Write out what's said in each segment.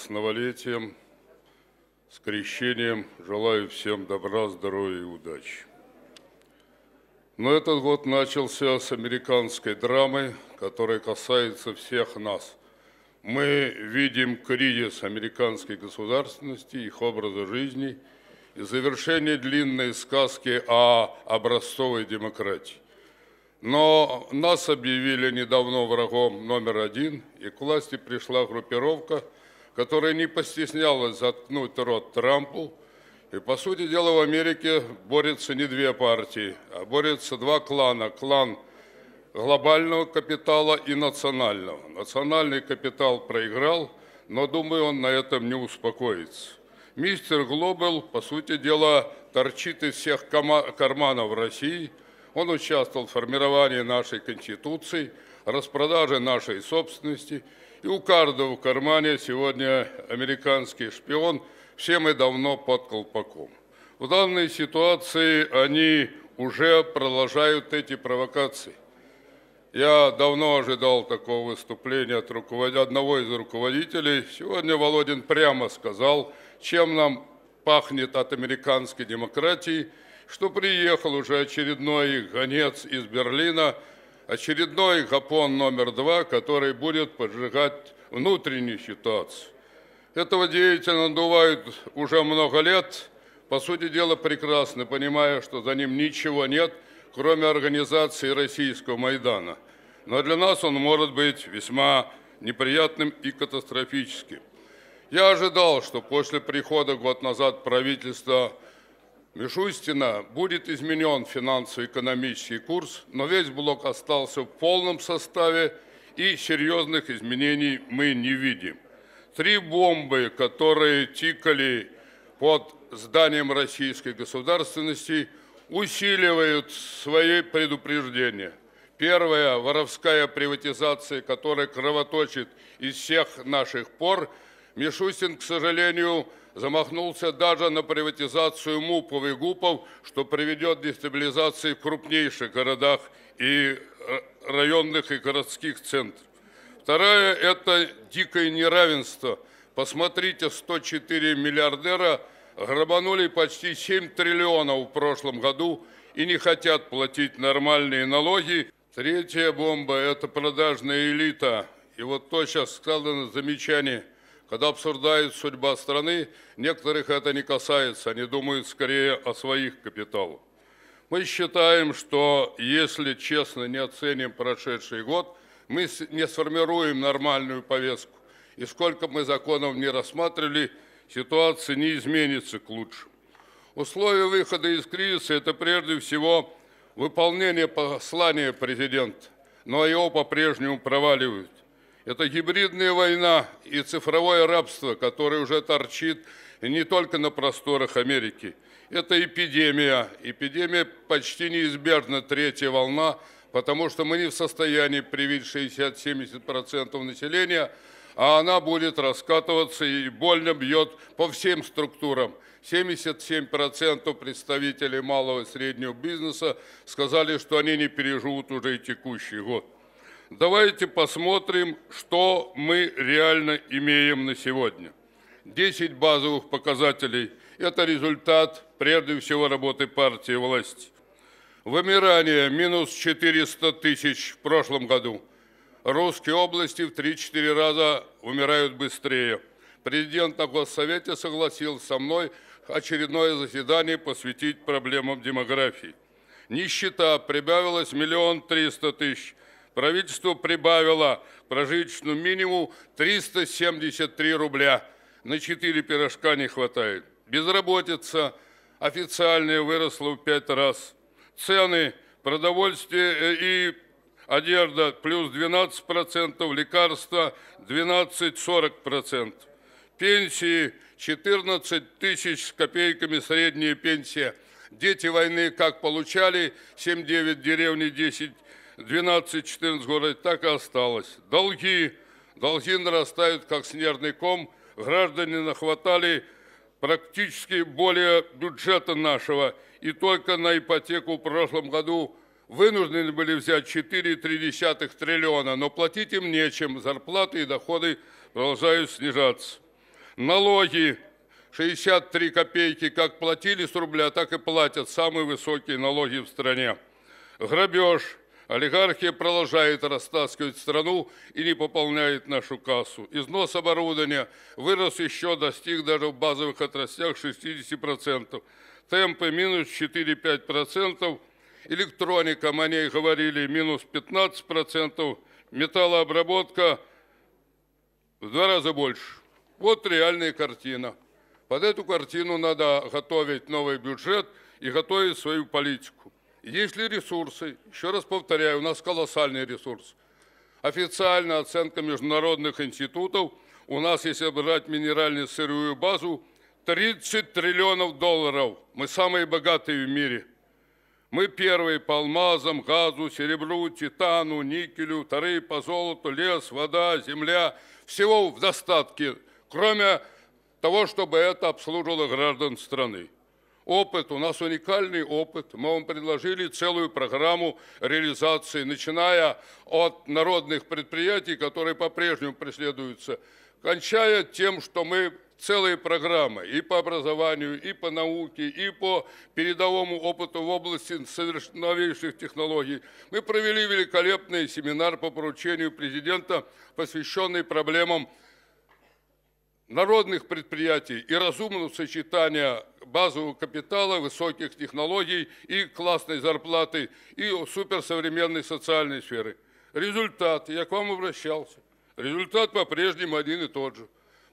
с новолетием, с крещением. Желаю всем добра, здоровья и удачи. Но этот год начался с американской драмы, которая касается всех нас. Мы видим кризис американской государственности, их образа жизни и завершение длинной сказки о образцовой демократии. Но нас объявили недавно врагом номер один, и к власти пришла группировка, которая не постеснялась заткнуть рот Трампу, и, по сути дела, в Америке борются не две партии, а борются два клана. Клан глобального капитала и национального. Национальный капитал проиграл, но, думаю, он на этом не успокоится. Мистер Глобал, по сути дела, торчит из всех карманов России. Он участвовал в формировании нашей Конституции, распродаже нашей собственности. И у каждого в кармане сегодня американский шпион – все мы давно под колпаком. В данной ситуации они уже продолжают эти провокации. Я давно ожидал такого выступления от руковод... одного из руководителей. Сегодня Володин прямо сказал, чем нам пахнет от американской демократии, что приехал уже очередной их гонец из Берлина, очередной Гапон номер два, который будет поджигать внутреннюю ситуацию. Этого деятеля надувают уже много лет, по сути дела прекрасно, понимая, что за ним ничего нет, кроме организации российского Майдана. Но для нас он может быть весьма неприятным и катастрофическим. Я ожидал, что после прихода год назад правительства Мишустина будет изменен финансово-экономический курс, но весь блок остался в полном составе и серьезных изменений мы не видим. Три бомбы, которые тикали под зданием российской государственности, усиливают свои предупреждения. Первая – воровская приватизация, которая кровоточит из всех наших пор. Мишустин, к сожалению, замахнулся даже на приватизацию МУПов и ГУПов, что приведет к дестабилизации в крупнейших городах и районных и городских центрах. Вторая – это дикое неравенство. Посмотрите, 104 миллиардера грабанули почти 7 триллионов в прошлом году и не хотят платить нормальные налоги. Третья бомба – это продажная элита. И вот то сейчас сказано замечание, когда обсуждают судьба страны, некоторых это не касается, они думают скорее о своих капиталах. Мы считаем, что если честно не оценим прошедший год – мы не сформируем нормальную повестку. И сколько мы законов не рассматривали, ситуация не изменится к лучшему. Условия выхода из кризиса – это прежде всего выполнение послания президента, но его по-прежнему проваливают. Это гибридная война и цифровое рабство, которое уже торчит не только на просторах Америки. Это эпидемия. Эпидемия почти неизбежна, третья волна – потому что мы не в состоянии привить 60-70% населения, а она будет раскатываться и больно бьет по всем структурам. 77% представителей малого и среднего бизнеса сказали, что они не переживут уже и текущий год. Давайте посмотрим, что мы реально имеем на сегодня. 10 базовых показателей – это результат, прежде всего, работы партии власти. Вымирание минус 400 тысяч в прошлом году. Русские области в 3-4 раза умирают быстрее. Президент на Госсовете согласился со мной очередное заседание посвятить проблемам демографии. Нищета прибавилась миллион триста тысяч. Правительство прибавило прожиточному минимуму 373 рубля. На 4 пирожка не хватает. Безработица официальная выросла в 5 раз цены продовольствия э, и одежда плюс 12%, лекарства 12-40%. Пенсии 14 тысяч с копейками средняя пенсия. Дети войны как получали, 7-9 деревни, 10, 12-14 город, так и осталось. Долги, долги нарастают, как снежный ком. Граждане нахватали практически более бюджета нашего – и только на ипотеку в прошлом году вынуждены были взять 4,3 триллиона, но платить им нечем, зарплаты и доходы продолжают снижаться. налоги 63 копейки как платили с рубля, так и платят самые высокие налоги в стране. Грабеж. Олигархия продолжает растаскивать страну и не пополняет нашу кассу. Износ оборудования вырос еще, достиг даже в базовых отраслях 60%. Темпы минус 4-5%. Электроника, мы о ней говорили, минус 15%. Металлообработка в два раза больше. Вот реальная картина. Под эту картину надо готовить новый бюджет и готовить свою политику. Есть ли ресурсы? Еще раз повторяю, у нас колоссальный ресурс. Официальная оценка международных институтов у нас, если брать минеральную сырую базу, 30 триллионов долларов. Мы самые богатые в мире. Мы первые по алмазам, газу, серебру, титану, никелю, вторые по золоту, лес, вода, земля. Всего в достатке, кроме того, чтобы это обслуживало граждан страны. Опыт, у нас уникальный опыт. Мы вам предложили целую программу реализации, начиная от народных предприятий, которые по-прежнему преследуются, кончая тем, что мы целые программы и по образованию, и по науке, и по передовому опыту в области новейших технологий. Мы провели великолепный семинар по поручению президента, посвященный проблемам народных предприятий и разумного сочетания базового капитала, высоких технологий и классной зарплаты, и суперсовременной социальной сферы. Результат, я к вам обращался, результат по-прежнему один и тот же.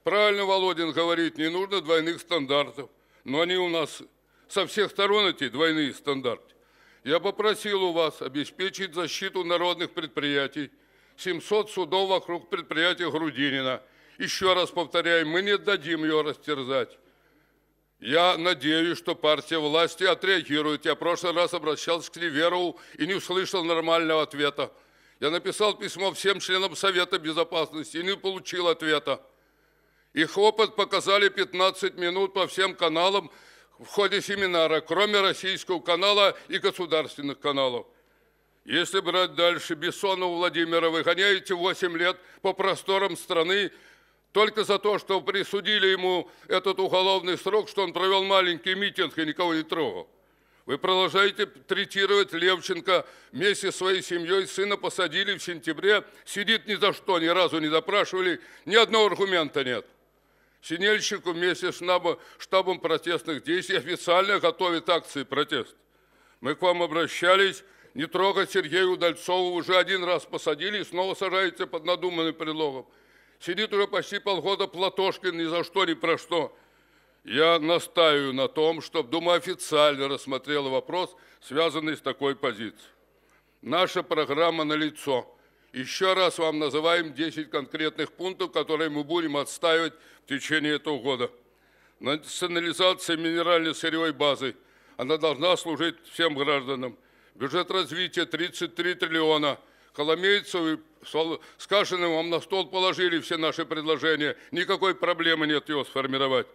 Правильно Володин говорит, не нужно двойных стандартов, но они у нас со всех сторон эти двойные стандарты. Я попросил у вас обеспечить защиту народных предприятий, 700 судов вокруг предприятия Грудинина – еще раз повторяю, мы не дадим ее растерзать. Я надеюсь, что партия власти отреагирует. Я в прошлый раз обращался к Ливерову и не услышал нормального ответа. Я написал письмо всем членам Совета Безопасности и не получил ответа. Их опыт показали 15 минут по всем каналам в ходе семинара, кроме российского канала и государственных каналов. Если брать дальше, Бессонова Владимира выгоняете 8 лет по просторам страны, только за то, что присудили ему этот уголовный срок, что он провел маленький митинг и никого не трогал. Вы продолжаете третировать Левченко вместе со своей семьей. Сына посадили в сентябре, сидит ни за что, ни разу не допрашивали, ни одного аргумента нет. Синельщику вместе с штабом, протестных действий официально готовит акции протеста. Мы к вам обращались, не трогать Сергея Удальцова, уже один раз посадили и снова сажаете под надуманным предлогом. Сидит уже почти полгода Платошкин ни за что, ни про что. Я настаиваю на том, чтобы Дума официально рассмотрела вопрос, связанный с такой позицией. Наша программа налицо. Еще раз вам называем 10 конкретных пунктов, которые мы будем отстаивать в течение этого года. Национализация минеральной сырьевой базы. Она должна служить всем гражданам. Бюджет развития 33 триллиона – Коломейцев с вам на стол положили все наши предложения. Никакой проблемы нет его сформировать.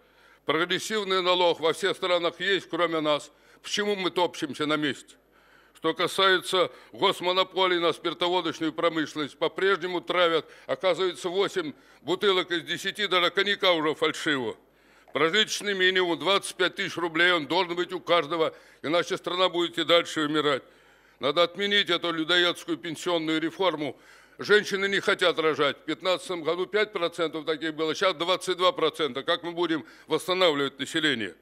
Прогрессивный налог во всех странах есть, кроме нас. Почему мы топчемся на месте? Что касается госмонополий на спиртоводочную промышленность, по-прежнему травят, оказывается, 8 бутылок из 10, даже коньяка уже фальшиво. Прожиточный минимум 25 тысяч рублей, он должен быть у каждого, иначе страна будет и дальше умирать. Надо отменить эту людоедскую пенсионную реформу. Женщины не хотят рожать. В 2015 году 5% таких было, сейчас 22%. Как мы будем восстанавливать население?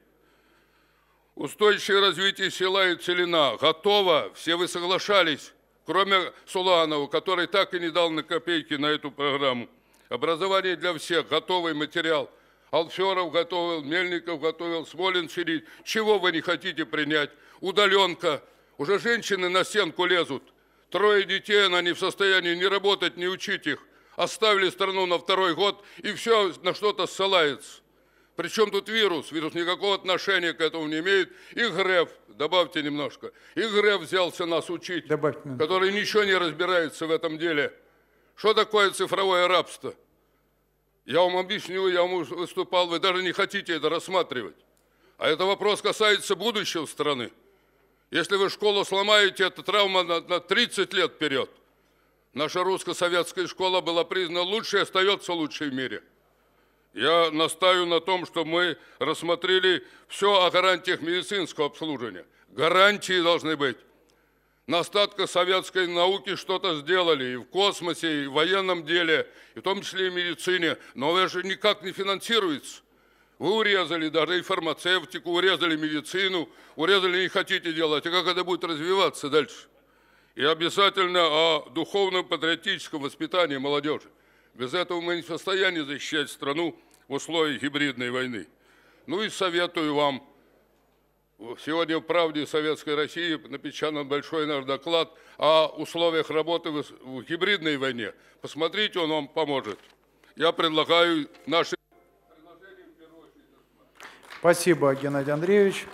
Устойчивое развитие села и целина. Готово. Все вы соглашались, кроме Суланова, который так и не дал на копейки на эту программу. Образование для всех. Готовый материал. Алферов готовил, Мельников готовил, Смолин сидит. Чего вы не хотите принять? Удаленка. Уже женщины на стенку лезут. Трое детей, она не в состоянии ни работать, ни учить их. Оставили страну на второй год, и все на что-то ссылается. Причем тут вирус? Вирус никакого отношения к этому не имеет. И Греф, добавьте немножко, и Греф взялся нас учить, Добавьте. который ничего не разбирается в этом деле. Что такое цифровое рабство? Я вам объясню, я вам выступал, вы даже не хотите это рассматривать. А это вопрос касается будущего страны. Если вы школу сломаете, это травма на, на 30 лет вперед. Наша русско-советская школа была признана лучшей и остается лучшей в мире. Я настаиваю на том, что мы рассмотрели все о гарантиях медицинского обслуживания. Гарантии должны быть. На остатках советской науки что-то сделали и в космосе, и в военном деле, и в том числе и в медицине, но это же никак не финансируется. Вы урезали даже и фармацевтику, урезали медицину, урезали не хотите делать. А как это будет развиваться дальше? И обязательно о духовном патриотическом воспитании молодежи. Без этого мы не в состоянии защищать страну в условиях гибридной войны. Ну и советую вам, сегодня в «Правде Советской России» напечатан большой наш доклад о условиях работы в гибридной войне. Посмотрите, он вам поможет. Я предлагаю наши Спасибо, Геннадий Андреевич.